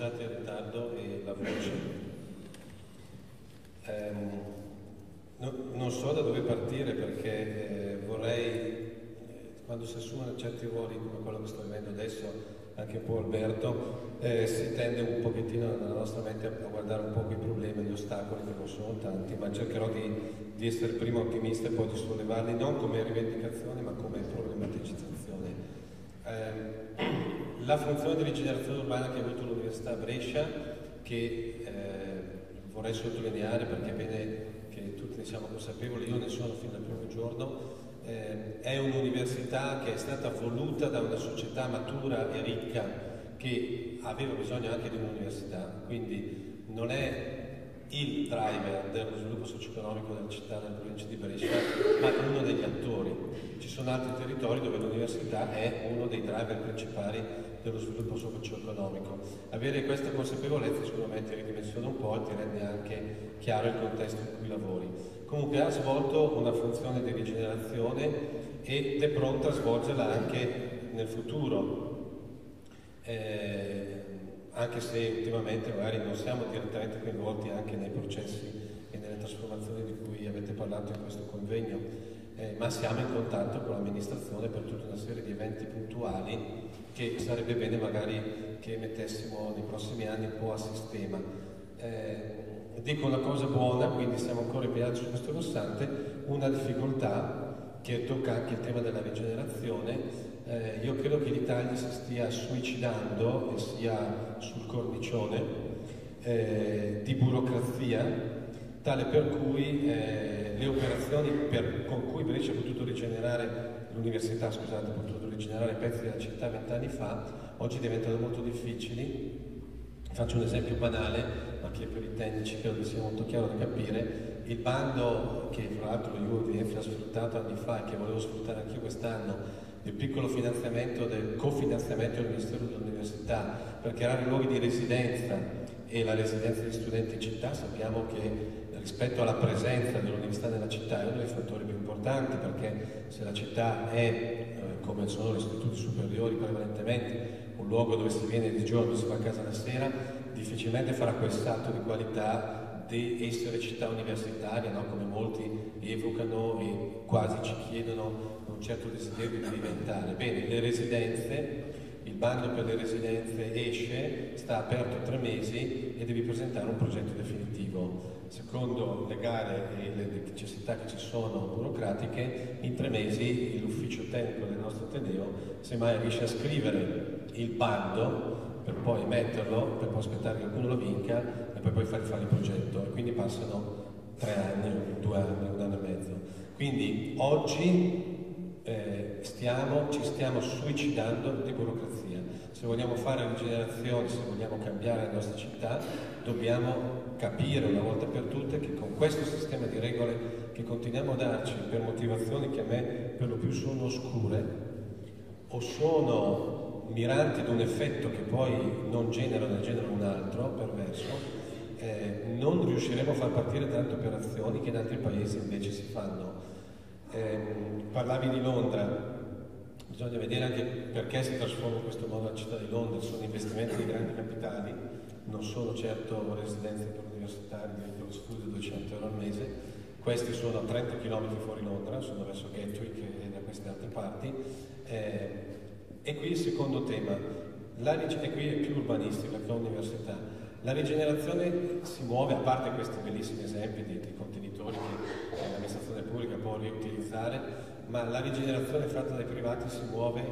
scusate il ritardo e la voce. Ehm, no, non so da dove partire perché eh, vorrei, eh, quando si assumono certi ruoli come quello che sto vivendo adesso, anche un po' Alberto, eh, si tende un pochettino nella nostra mente a, guardare un po' i problemi, gli ostacoli che non sono tanti, ma cercherò di, di essere prima ottimista e poi di sollevarli non come rivendicazione ma come problematicizzazione. Eh, la funzione di rigenerazione urbana che ha avuto l'Università Brescia, che eh, vorrei sottolineare perché è bene che tutti ne siamo consapevoli, io ne sono fin dal primo giorno, eh, è un'università che è stata voluta da una società matura e ricca che aveva bisogno anche di un'università, quindi non è il driver dello sviluppo socio-economico della città della provincia di Brescia, ma uno degli attori. Ci sono altri territori dove l'università è uno dei driver principali dello sviluppo socio-economico. Avere questa consapevolezza sicuramente ridimensiona un po' e ti rende anche chiaro il contesto in cui lavori. Comunque ha svolto una funzione di rigenerazione ed è pronta a svolgerla anche nel futuro. Eh, anche se ultimamente magari non siamo direttamente coinvolti anche nei processi e nelle trasformazioni di cui avete parlato in questo convegno, eh, ma siamo in contatto con l'amministrazione per tutta una serie di eventi puntuali che sarebbe bene magari che mettessimo nei prossimi anni un po' a sistema. Eh, dico una cosa buona, quindi siamo ancora impegnati su questo versante, una difficoltà che tocca anche il tema della rigenerazione. Eh, io credo che l'Italia si stia suicidando e sia sul cornicione eh, di burocrazia, tale per cui eh, le operazioni per, con cui Brescia ha potuto rigenerare, l'università scusate, ha potuto rigenerare pezzi della città vent'anni fa, oggi diventano molto difficili. Faccio un esempio banale, ma che per i tecnici credo sia molto chiaro da capire, il bando che fra l'altro l'UDF ha sfruttato anni fa e che volevo sfruttare anch'io quest'anno, il piccolo finanziamento del cofinanziamento del Ministero dell'Università per creare luoghi di residenza e la residenza degli studenti in città, sappiamo che rispetto alla presenza dell'università nella città è uno dei fattori più importanti perché se la città è, eh, come sono gli istituti superiori prevalentemente, un luogo dove si viene di giorno e si va a casa la sera, difficilmente farà quel salto di qualità di essere città universitaria, no? come molti evocano e quasi ci chiedono un certo desiderio di diventare. Bene, le residenze, il bando per le residenze esce, sta aperto tre mesi e devi presentare un progetto definitivo. Secondo le gare e le necessità che ci sono burocratiche, in tre mesi l'ufficio tecnico del nostro Ateneo semmai riesce a scrivere il bando per poi metterlo, per poi aspettare che qualcuno lo vinca e per poi fare, fare il progetto. E quindi passano tre anni, due anni, un anno e mezzo. Quindi oggi eh, stiamo, ci stiamo suicidando di burocrazia. Se vogliamo fare rigenerazione, se vogliamo cambiare la nostra città, dobbiamo capire una volta per tutte che con questo sistema di regole che continuiamo a darci per motivazioni che a me per lo più sono oscure o sono miranti ad un effetto che poi non genera, ne genera un altro, perverso, eh, non riusciremo a far partire tante operazioni che in altri paesi invece si fanno. Eh, parlavi di Londra, bisogna vedere anche perché si trasforma in questo modo la città di Londra, sono investimenti di grandi capitali, non sono certo residenze per universitari, diritto allo studio 200 euro al mese, questi sono a 30 km fuori Londra, sono verso Gatwick e da queste altre parti. Eh, e qui il secondo tema, la, e qui è più urbanistica che università. La rigenerazione si muove, a parte questi bellissimi esempi di, di contenitori che l'amministrazione pubblica può riutilizzare, ma la rigenerazione fatta dai privati si muove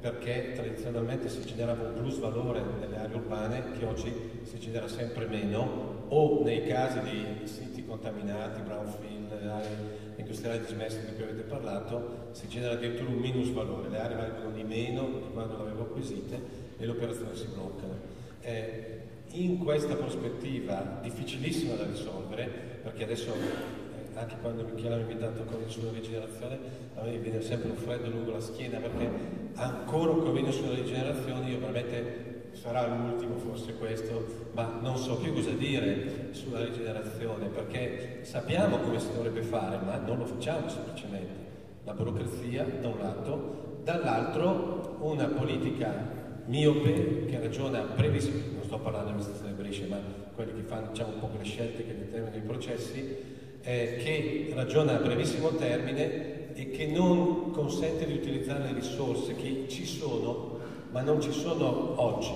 perché tradizionalmente si generava un plus valore nelle aree urbane che oggi si genera sempre meno o nei casi di siti contaminati, brownfield, aree industriali dismessi di cui avete parlato, si genera addirittura un minus valore, le aree valgono di meno di quando le avevo acquisite e le operazioni si bloccano. Eh, in questa prospettiva difficilissima da risolvere, perché adesso eh, anche quando Michele mi ha invitato con il sulla rigenerazione, a me viene sempre un freddo lungo la schiena, perché ancora un convegno sulla rigenerazione io veramente sarà l'ultimo forse questo, ma non so più cosa dire sulla rigenerazione, perché sappiamo come si dovrebbe fare, ma non lo facciamo semplicemente. La burocrazia da un lato, dall'altro una politica miope che ragiona brevissimo, non sto parlando dell'amministrazione Brescia, ma quelli che fanno diciamo, un po' le scelte che determinano i processi, eh, che ragiona a brevissimo termine e che non consente di utilizzare le risorse che ci sono, ma non ci sono oggi.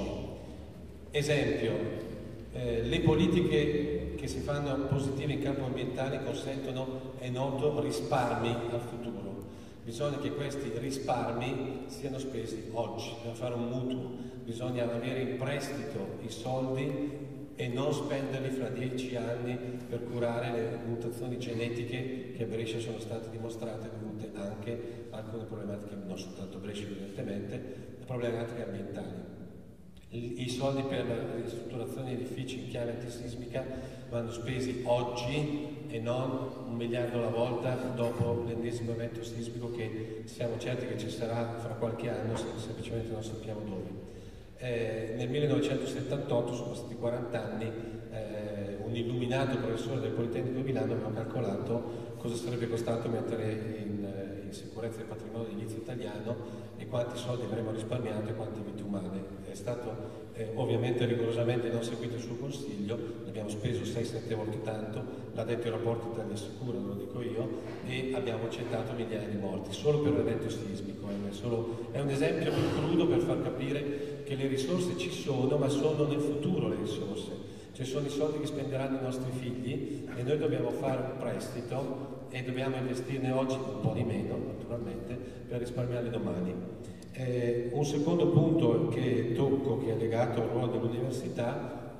Esempio, eh, le politiche che si fanno positive in campo ambientale consentono, è noto, risparmi al futuro. Bisogna che questi risparmi siano spesi oggi, per fare un mutuo, bisogna avere in prestito i soldi e non spenderli fra dieci anni per curare le mutazioni genetiche che a Brescia sono state dimostrate dovute anche a alcune problematiche, non soltanto Brescia evidentemente, problematiche ambientali. I soldi per la ristrutturazione di edifici in chiave antisismica vanno spesi oggi e non un miliardo alla volta dopo l'ennesimo evento sismico che siamo certi che ci sarà fra qualche anno, semplicemente non sappiamo dove. Eh, nel 1978, sono stati 40 anni, eh, un illuminato professore del Politecnico di Milano aveva calcolato cosa sarebbe costato mettere in, eh, in sicurezza il patrimonio edilizio italiano e quanti soldi avremmo risparmiato e quante vite umane. È stato eh, ovviamente rigorosamente non seguito il suo consiglio, abbiamo speso 6-7 volte tanto, l'ha detto il rapporto Italia Sicura, non lo dico io, e abbiamo accettato migliaia di morti, solo per l'evento sismico. È, solo, è un esempio crudo per far capire che le risorse ci sono, ma sono nel futuro le risorse. Ci sono i soldi che spenderanno i nostri figli e noi dobbiamo fare un prestito e dobbiamo investirne oggi un po' di meno, naturalmente, per risparmiarli domani. Eh, un secondo punto che tocco, che è legato al ruolo dell'università,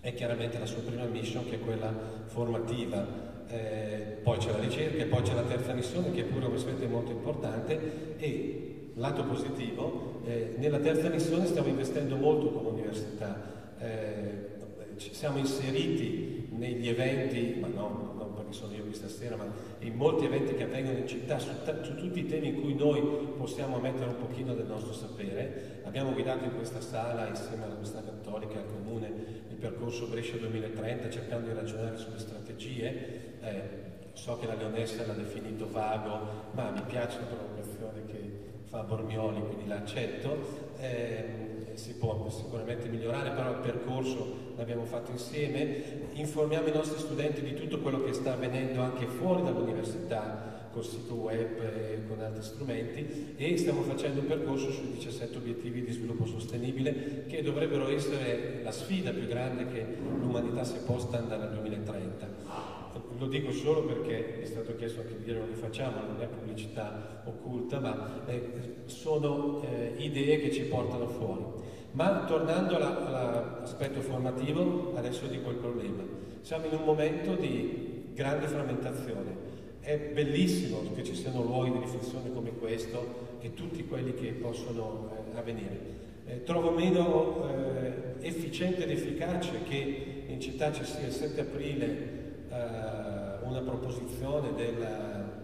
è chiaramente la sua prima mission, che è quella formativa. Eh, poi c'è la ricerca e poi c'è la terza missione, che è pure ovviamente molto importante, e lato positivo, eh, nella terza missione stiamo investendo molto come università, eh, ci siamo inseriti negli eventi, ma no, non perché sono io qui stasera, ma in molti eventi che avvengono in città su, su, tutti i temi in cui noi possiamo mettere un pochino del nostro sapere. Abbiamo guidato in questa sala insieme all'Università Cattolica e al Comune il percorso Brescia 2030 cercando di ragionare sulle strategie. Eh, so che la Leonessa l'ha definito vago, ma mi piace la provocazione che fa Bormioli, quindi l'accetto. Eh, si può sicuramente migliorare, però il percorso l'abbiamo fatto insieme. Informiamo i nostri studenti di tutto quello che sta avvenendo anche fuori dall'università, col sito web e con altri strumenti e stiamo facendo un percorso sui 17 obiettivi di sviluppo sostenibile che dovrebbero essere la sfida più grande che l'umanità si è posta andare al 2030 lo dico solo perché è stato chiesto anche di dire lo facciamo, non è pubblicità occulta, ma eh, sono eh, idee che ci portano fuori. Ma tornando all'aspetto formativo, adesso dico il problema. Siamo in un momento di grande frammentazione. È bellissimo che ci siano luoghi di riflessione come questo e tutti quelli che possono eh, avvenire. Eh, trovo meno eh, efficiente ed efficace che in città ci sia il 7 aprile eh, una proposizione del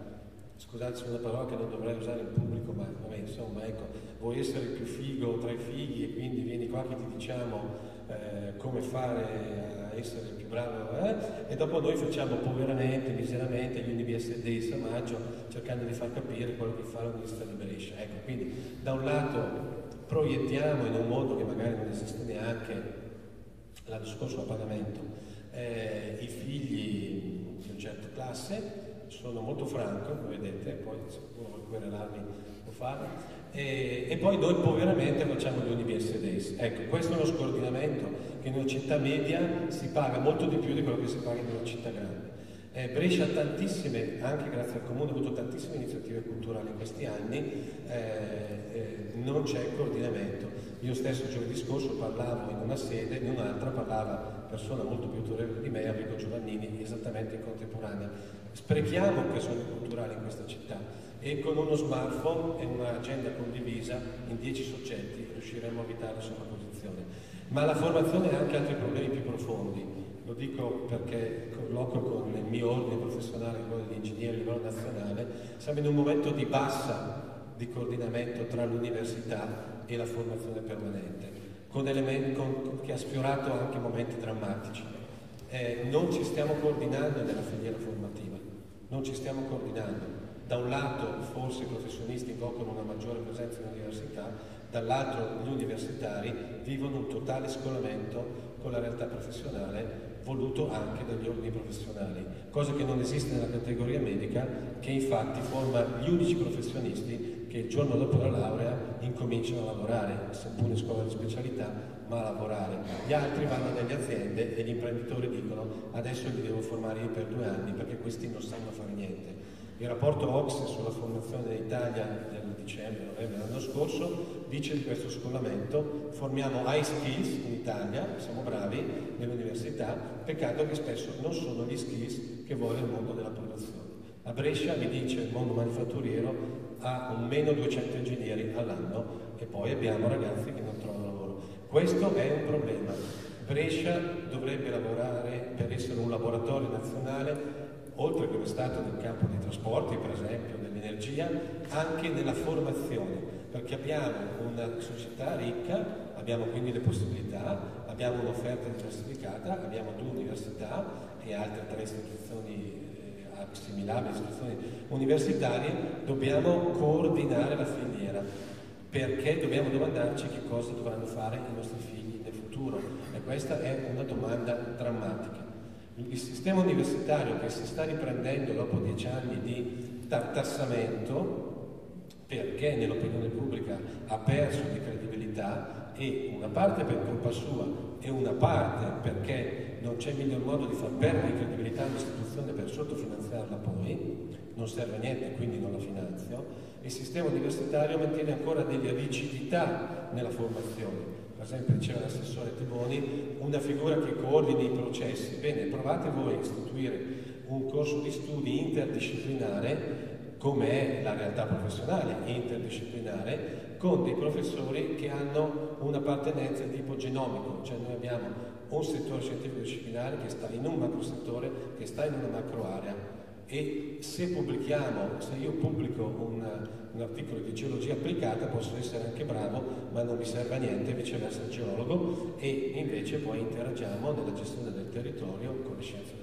scusate una parola che non dovrei usare in pubblico, ma vabbè, insomma, ecco, vuoi essere più figo tra i figli e quindi vieni qua che ti diciamo eh, come fare a essere più bravo, eh? e dopo noi facciamo poveramente, miseramente gli UNIBSD il Samaggio cercando di far capire quello che fa l'Università di Brescia. Ecco, quindi da un lato proiettiamo in un mondo che magari non esiste neanche l'anno scorso a pagamento eh, i figli di una certa classe, sono molto franco, come vedete, poi se vuole querelarmi può farlo, e, e, poi noi poveramente facciamo gli Universe Days. Ecco, questo è uno scordinamento che in una città media si paga molto di più di quello che si paga in una città grande. Eh, Brescia ha tantissime, anche grazie al Comune, ha avuto tantissime iniziative culturali in questi anni, eh, eh, non c'è coordinamento. Io stesso giovedì scorso parlavo in una sede, in un'altra parlava persona molto più autorevole di me, Enrico Giovannini, esattamente in contemporanea. Sprechiamo occasioni culturali in questa città e con uno smartphone e un'agenda condivisa in dieci soggetti riusciremo a evitare la sovrapposizione. Ma la formazione ha anche altri problemi più profondi lo dico perché colloquio con il mio ordine professionale, quello degli ingegneri a livello nazionale, siamo in un momento di bassa di coordinamento tra l'università e la formazione permanente, con elementi, con, che ha sfiorato anche momenti drammatici. Eh, non ci stiamo coordinando nella filiera formativa, non ci stiamo coordinando. Da un lato forse i professionisti invocano una maggiore presenza in università, dall'altro gli universitari vivono un totale scolamento con la realtà professionale voluto anche dagli ordini professionali, cosa che non esiste nella categoria medica, che infatti forma gli unici professionisti che il giorno dopo la laurea incominciano a lavorare, seppur in scuola di specialità, ma a lavorare. Gli altri vanno nelle aziende e gli imprenditori dicono adesso li devo formare io per due anni perché questi non sanno fare niente. Il rapporto Ox sulla formazione in Italia del dicembre, novembre dell'anno scorso dice di questo scollamento, formiamo high skills in Italia, siamo bravi nell'università, peccato che spesso non sono gli skills che vuole il mondo della produzione. A Brescia, mi dice il mondo manifatturiero, ha un meno 200 ingegneri all'anno e poi abbiamo ragazzi che non trovano lavoro. Questo è un problema. Brescia dovrebbe lavorare per essere un laboratorio nazionale oltre come stato nel campo dei trasporti, per esempio, dell'energia, anche nella formazione, perché abbiamo una società ricca, abbiamo quindi le possibilità, abbiamo un'offerta diversificata, abbiamo due università e altre tre istituzioni assimilabili, istituzioni universitarie, dobbiamo coordinare la filiera, perché dobbiamo domandarci che cosa dovranno fare i nostri figli nel futuro e questa è una domanda drammatica. Il sistema universitario che si sta riprendendo dopo dieci anni di tartassamento, perché nell'opinione pubblica ha perso di credibilità, e una parte per colpa sua e una parte perché non c'è miglior modo di far perdere credibilità all'istituzione per sottofinanziarla poi, non serve a niente quindi non la finanzio, il sistema universitario mantiene ancora delle rigidità nella formazione per esempio diceva l'assessore Tiboni, una figura che coordini i processi. Bene, provate voi a istituire un corso di studi interdisciplinare come è la realtà professionale interdisciplinare, con dei professori che hanno un'appartenenza di tipo genomico, cioè noi abbiamo un settore scientifico disciplinare che sta in un macro settore, che sta in una macro area e se pubblichiamo, se io pubblico un, un, articolo di geologia applicata posso essere anche bravo ma non mi serve a niente viceversa il geologo e invece poi interagiamo nella gestione del territorio con le scienze.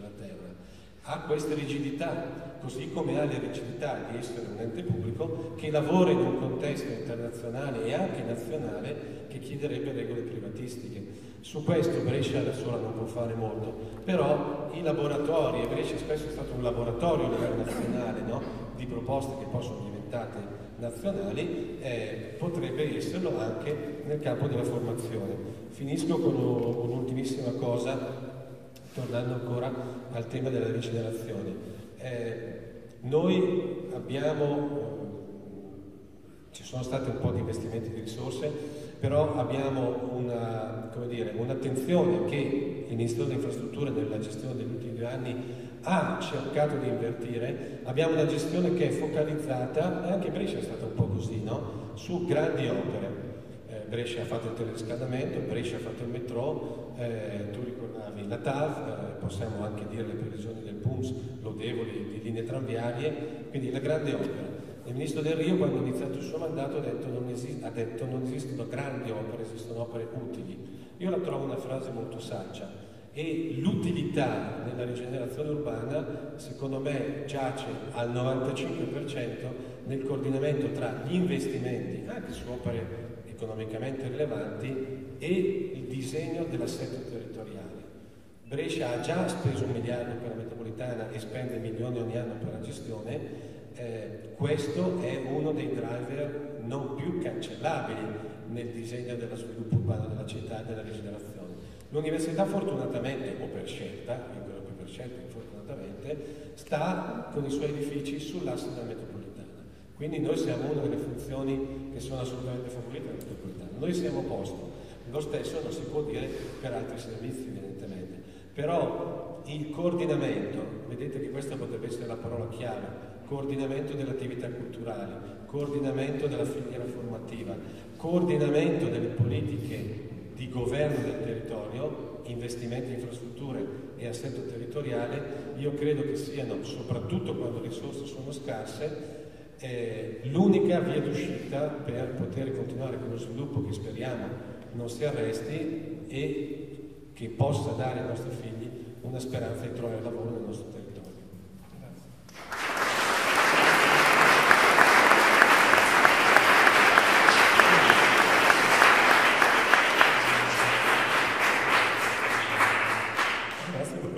Ha queste rigidità, così come ha le rigidità di essere un ente pubblico che lavora in un contesto internazionale e anche nazionale che chiederebbe regole privatistiche. Su questo Brescia da sola non può fare molto, però i laboratori, e Brescia spesso è stato un laboratorio a livello nazionale no? di proposte che poi sono diventate nazionali, eh, potrebbe esserlo anche nel campo della formazione. Finisco con un'ultimissima cosa, tornando ancora al tema della rigenerazione. Eh, noi abbiamo, ci sono stati un po' di investimenti di risorse, però abbiamo un'attenzione un che il Ministero delle Infrastrutture nella gestione degli ultimi due anni ha cercato di invertire, abbiamo una gestione che è focalizzata, e anche Brescia è stata un po' così, no? su grandi opere. Eh, Brescia ha fatto il teleriscaldamento, Brescia ha fatto il metro, eh, tu ricordavi la TAV, eh, possiamo anche dire le previsioni del PUMS lodevoli di linee tranviarie, quindi la grande opera. Il ministro Del Rio, quando ha iniziato il suo mandato, ha detto non, esist- ha detto non esistono grandi opere, esistono opere utili. Io la trovo una frase molto saggia e l'utilità nella rigenerazione urbana, secondo me, giace al 95% nel coordinamento tra gli investimenti, anche su opere economicamente rilevanti, e il disegno dell'assetto territoriale. Brescia ha già speso un miliardo per la metropolitana e spende milioni ogni anno per la gestione, eh, questo è uno dei driver non più cancellabili nel disegno dello sviluppo urbano della città e della rigenerazione. L'università fortunatamente, o per scelta, io credo più per scelta che fortunatamente, sta con i suoi edifici sull'asse della metropolitana. Quindi noi siamo una delle funzioni che sono assolutamente favorite dalla metropolitana. Noi siamo a posto. Lo stesso non si può dire per altri servizi, evidentemente. Però il coordinamento, vedete che questa potrebbe essere la parola chiave, coordinamento delle attività culturali, coordinamento della filiera formativa, coordinamento delle politiche di governo del territorio, investimenti in infrastrutture e assetto territoriale, io credo che siano, soprattutto quando le risorse sono scarse, eh, l'unica via d'uscita per poter continuare con lo sviluppo che speriamo non si arresti e che possa dare ai nostri figli una speranza di trovare lavoro nel nostro territorio.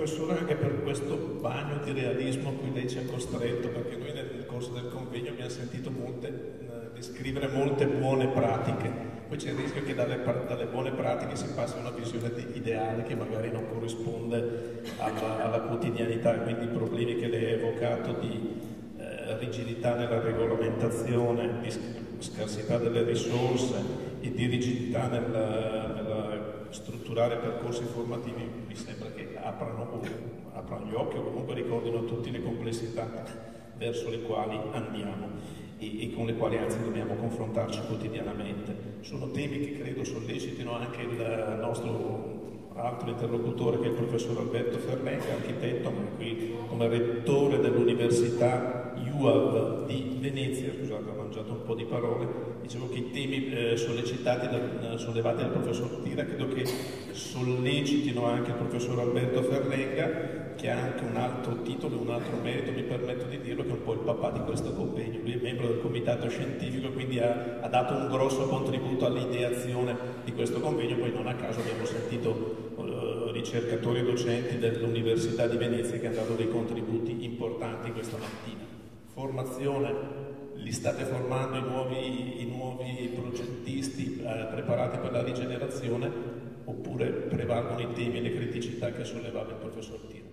professore anche per questo bagno di realismo a cui lei ci ha costretto, perché noi nel corso del convegno abbiamo sentito molte, eh, descrivere molte buone pratiche, poi c'è il rischio che dalle, dalle buone pratiche si passi a una visione ideale che magari non corrisponde alla, alla quotidianità, quindi i problemi che lei ha evocato di eh, rigidità nella regolamentazione, di scarsità delle risorse e di rigidità nella strutturare percorsi formativi mi sembra che aprano, aprano gli occhi o comunque ricordino a tutti le complessità verso le quali andiamo e, e, con le quali anzi dobbiamo confrontarci quotidianamente. Sono temi che credo sollecitino anche il nostro altro interlocutore che è il professor Alberto Ferlenga, architetto, ma qui come rettore dell'Università UAV di Venezia, scusate ho mangiato un po' di parole, dicevo che i temi eh, sollecitati da, sollevati dal professor Tira credo che sollecitino anche il professor Alberto Ferlenga che ha anche un altro titolo, un altro merito, mi permetto di dirlo, che è un po' il papà di questo convegno. Lui è membro del comitato scientifico quindi ha, ha dato un grosso contributo all'ideazione di questo convegno, poi non a caso abbiamo sentito ricercatori e docenti dell'Università di Venezia che hanno dato dei contributi importanti questa mattina. Formazione, li state formando i nuovi, i nuovi progettisti eh, preparati per la rigenerazione oppure prevalgono i temi e le criticità che sollevava il professor Tiro?